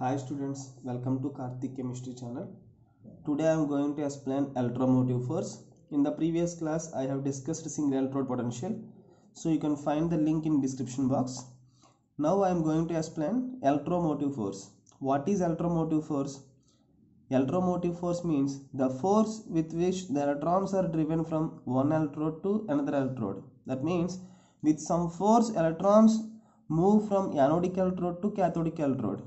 Hi students, welcome to Karthik Chemistry channel. Today I am going to explain electromotive force. In the previous class I have discussed single electrode potential. So you can find the link in description box. Now I am going to explain electromotive force. What is electromotive force? Electromotive force means the force with which the electrons are driven from one electrode to another electrode. That means with some force electrons move from anodic electrode to cathodic electrode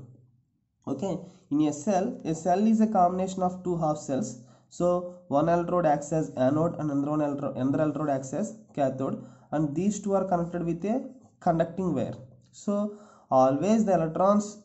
okay? In a cell a cell is a combination of two half cells. So one electrode acts as anode and another electrode, another electrode acts as cathode. And these two are connected with a conducting wire. So always the electrons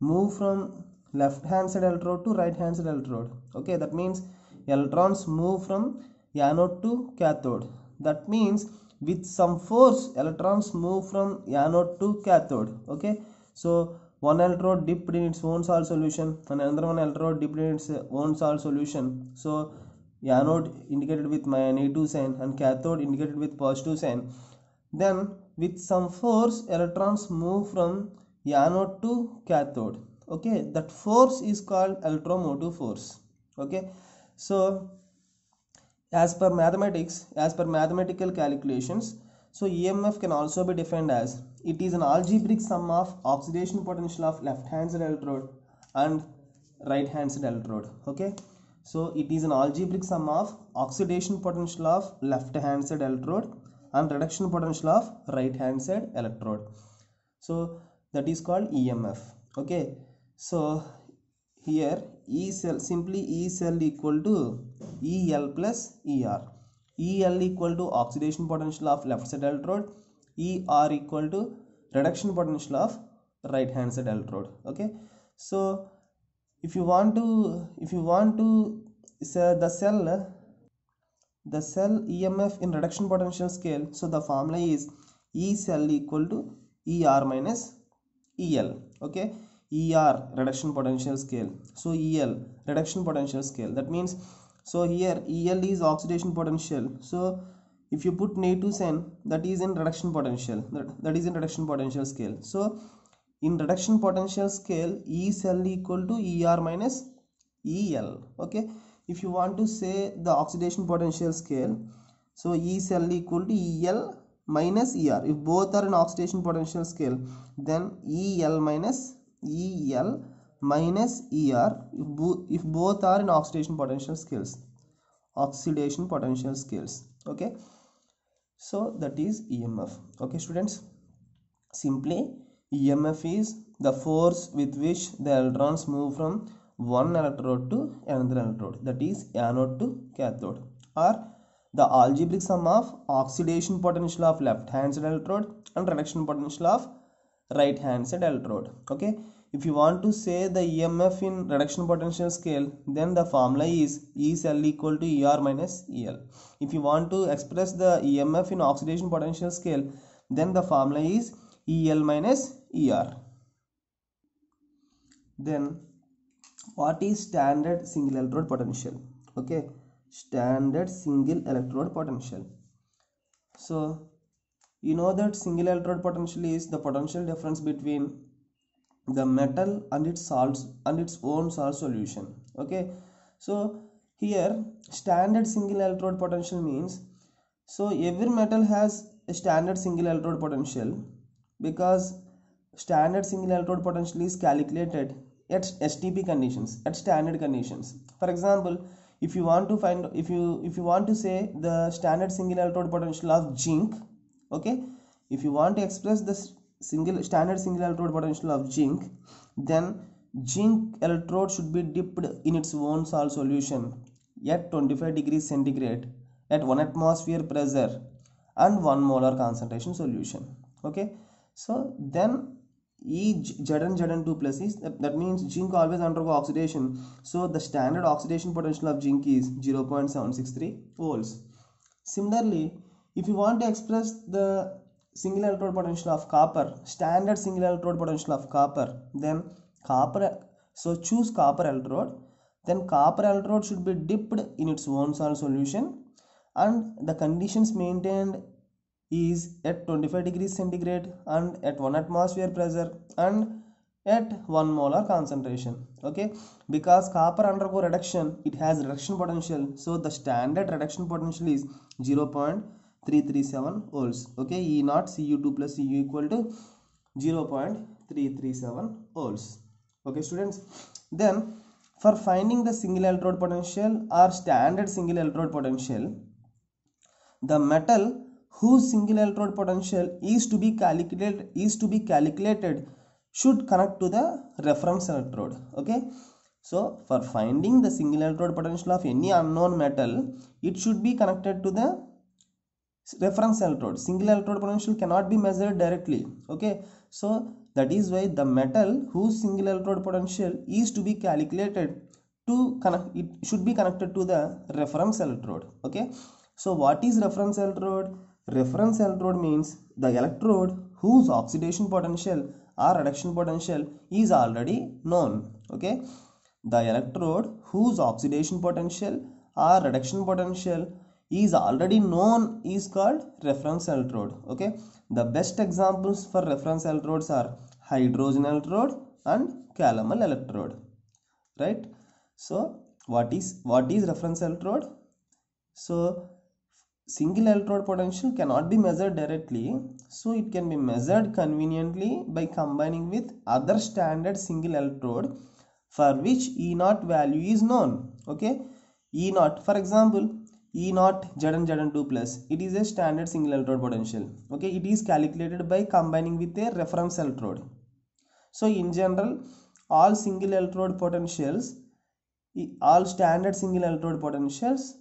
move from left hand side electrode to right hand side electrode. Okay? That means electrons move from anode to cathode. That means with some force electrons move from anode to cathode. Okay? So one electrode dipped in its own salt solution and another one electrode dipped in its own salt solution. So anode indicated with my negative sign and cathode indicated with positive sign. Then with some force electrons move from anode to cathode. Okay that force is called electromotive force. Okay so as per mathematics as per mathematical calculations so emf can also be defined as it is an algebraic sum of oxidation potential of left hand side electrode and right hand side electrode okay? So it is an algebraic sum of oxidation potential of left hand side electrode and reduction potential of right hand side electrode. So that is called emf okay? So here e cell simply e cell equal to el plus er el equal to oxidation potential of left side electrode er equal to reduction potential of right hand side electrode okay? So if you want to if you want to say the cell the cell emf in reduction potential scale so the formula is e cell equal to er minus el okay? Er reduction potential scale. So el reduction potential scale. That means so here el is oxidation potential. So if you put negative sign that is in reduction potential. That, that is in reduction potential scale. So in reduction potential scale e cell equal to er minus el okay? If you want to say the oxidation potential scale so e cell equal to el minus er if both are in oxidation potential scale then el minus el minus er if, bo if both are in oxidation potential scales. Oxidation potential scales okay? So that is emf okay students? Simply emf is the force with which the electrons move from one electrode to another electrode that is anode to cathode or the algebraic sum of oxidation potential of left hand side electrode and reduction potential of right hand side electrode okay if you want to say the emf in reduction potential scale then the formula is e cell equal to er minus el if you want to express the emf in oxidation potential scale then the formula is el minus er then what is standard single electrode potential? Okay standard single electrode potential. So you know that single electrode potential is the potential difference between the metal and its salts and its own salt solution. Okay? So here standard single electrode potential means so every metal has a standard single electrode potential because standard single electrode potential is calculated at STP conditions at standard conditions. For example if you want to find if you if you want to say the standard single electrode potential of zinc okay? If you want to express this single standard single electrode potential of zinc then zinc electrode should be dipped in its own salt solution at 25 degrees centigrade at 1 atmosphere pressure and 1 molar concentration solution okay? So then e Zn Zn2 plus is that, that means zinc always undergo oxidation. So the standard oxidation potential of zinc is 0.763 volts. Similarly if you want to express the single electrode potential of copper standard single electrode potential of copper then copper so choose copper electrode then copper electrode should be dipped in its own salt solution and the conditions maintained is at 25 degrees centigrade and at 1 atmosphere pressure and at 1 molar concentration okay? Because copper undergo reduction it has reduction potential so the standard reduction potential is 0.337 volts. Okay e naught cu2 plus cu equal to 0.337 volts. Okay students. Then for finding the single electrode potential or standard single electrode potential the metal whose single electrode potential is to be calculated is to be calculated should connect to the reference electrode. Okay so for finding the single electrode potential of any unknown metal it should be connected to the reference electrode. Single electrode potential cannot be measured directly. Okay? So that is why the metal whose single electrode potential is to be calculated to connect it should be connected to the reference electrode. Okay? So what is reference electrode? Reference electrode means the electrode whose oxidation potential or reduction potential is already known. Okay? The electrode whose oxidation potential or reduction potential is already known is called reference electrode okay? The best examples for reference electrodes are hydrogen electrode and calomel electrode right? So what is what is reference electrode? So single electrode potential cannot be measured directly so it can be measured conveniently by combining with other standard single electrode for which e naught value is known okay? E naught for example e naught zn zn2 plus. It is a standard single electrode potential. Okay it is calculated by combining with a reference electrode. So in general all single electrode potentials all standard single electrode potentials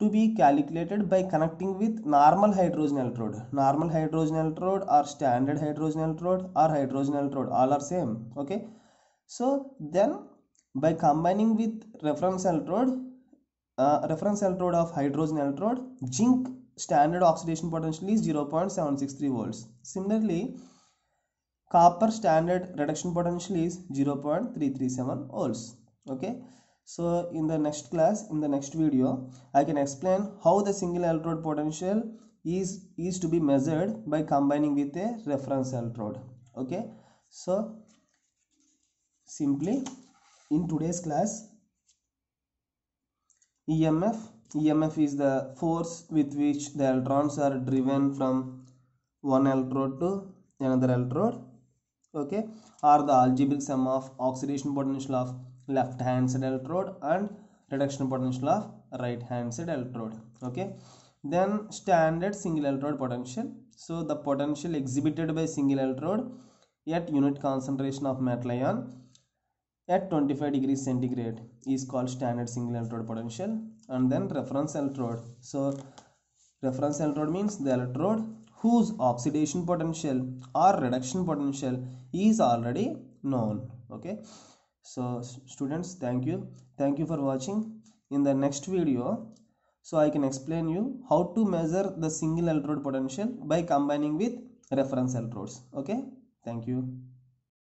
to be calculated by connecting with normal hydrogen electrode. Normal hydrogen electrode or standard hydrogen electrode or hydrogen electrode all are same. Okay? So then by combining with reference electrode uh, reference electrode of hydrogen electrode zinc standard oxidation potential is 0.763 volts. Similarly copper standard reduction potential is 0.337 volts. Okay? So in the next class in the next video i can explain how the single electrode potential is is to be measured by combining with a reference electrode. Okay? So simply in today's class emf emf is the force with which the electrons are driven from one electrode to another electrode. Okay. Or the algebraic sum of oxidation potential of left hand side electrode and reduction potential of right hand side electrode. Okay. Then standard single electrode potential. So the potential exhibited by single electrode at unit concentration of metal ion at 25 degrees centigrade is called standard single electrode potential and then reference electrode. So reference electrode means the electrode whose oxidation potential or reduction potential is already known. Okay? So students thank you. Thank you for watching. In the next video so i can explain you how to measure the single electrode potential by combining with reference electrodes. Okay? Thank you